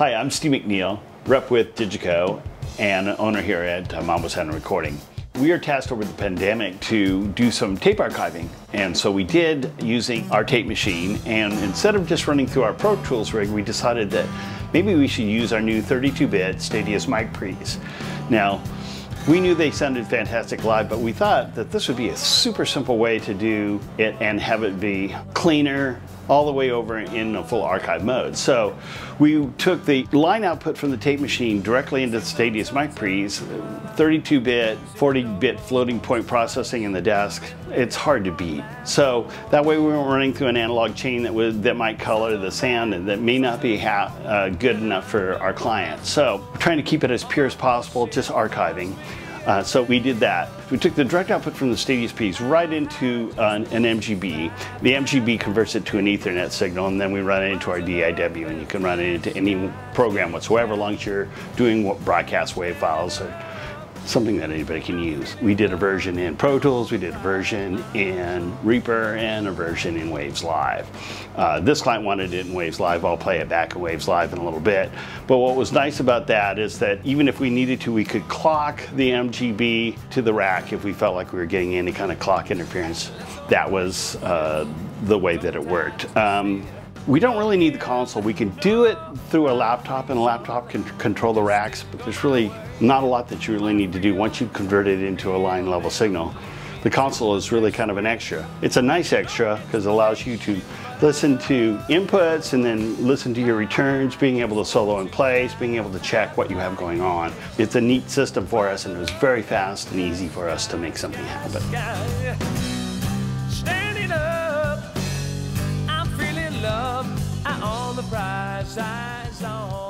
Hi, I'm Steve McNeil, rep with Digico and owner here at uh, Mambo Sound Recording. We are tasked over the pandemic to do some tape archiving. And so we did using our tape machine. And instead of just running through our Pro Tools rig, we decided that maybe we should use our new 32-bit Stadius mic pre's. Now, we knew they sounded fantastic live, but we thought that this would be a super simple way to do it and have it be cleaner, all the way over in a full archive mode. So we took the line output from the tape machine directly into the Stadius mic pre's, 32-bit, 40-bit floating point processing in the desk. It's hard to beat. So that way we weren't running through an analog chain that would that might color the sound and that may not be uh, good enough for our client. So trying to keep it as pure as possible, just archiving. Uh, so we did that. We took the direct output from the Stadius piece right into an, an, MGB. The MGB converts it to an Ethernet signal, and then we run it into our DAW, and you can run it into any program whatsoever, as long as you're doing what broadcast wave files or something that anybody can use. We did a version in Pro Tools, we did a version in Reaper, and a version in Waves Live. Uh, this client wanted it in Waves Live. I'll play it back in Waves Live in a little bit. But what was nice about that is that even if we needed to, we could clock the MGB to the rack if we felt like we were getting any kind of clock interference. That was uh, the way that it worked. Um, we don't really need the console. We can do it through a laptop and a laptop can control the racks, but there's really not a lot that you really need to do once you've converted it into a line level signal. The console is really kind of an extra. It's a nice extra because it allows you to listen to inputs and then listen to your returns, being able to solo in place, being able to check what you have going on. It's a neat system for us and it was very fast and easy for us to make something happen. Eyes on